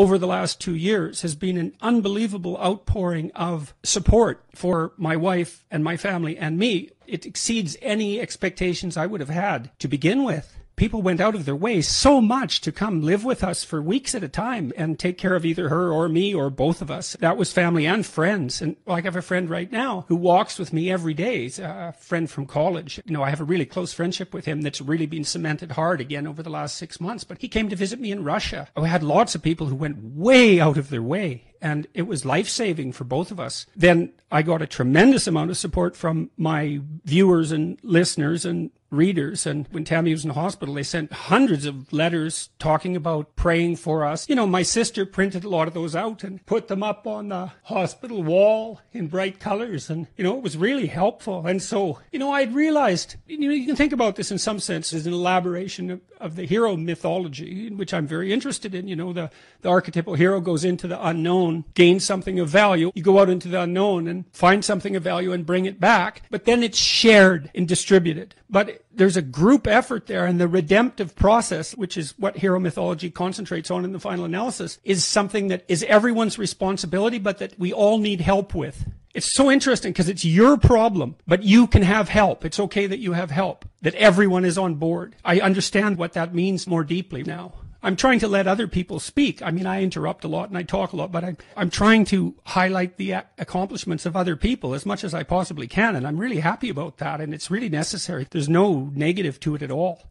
over the last two years has been an unbelievable outpouring of support for my wife and my family and me. It exceeds any expectations I would have had to begin with people went out of their way so much to come live with us for weeks at a time and take care of either her or me or both of us. That was family and friends. And like I have a friend right now who walks with me every day. He's a friend from college. You know, I have a really close friendship with him that's really been cemented hard again over the last six months. But he came to visit me in Russia. Oh, we had lots of people who went way out of their way and it was life saving for both of us. Then I got a tremendous amount of support from my viewers and listeners and readers. And when Tammy was in the hospital, they sent hundreds of letters talking about praying for us. You know, my sister printed a lot of those out and put them up on the hospital wall in bright colors. And, you know, it was really helpful. And so, you know, I'd realized, you know, you can think about this in some sense as an elaboration of, of the hero mythology, which I'm very interested in. You know, the, the archetypal hero goes into the unknown, gains something of value. You go out into the unknown and find something of value and bring it back. But then it's shared and distributed. But there's a group effort there and the redemptive process, which is what hero mythology concentrates on in the final analysis, is something that is everyone's responsibility, but that we all need help with. It's so interesting because it's your problem, but you can have help. It's okay that you have help, that everyone is on board. I understand what that means more deeply now. I'm trying to let other people speak. I mean, I interrupt a lot and I talk a lot, but I, I'm trying to highlight the accomplishments of other people as much as I possibly can. And I'm really happy about that. And it's really necessary. There's no negative to it at all.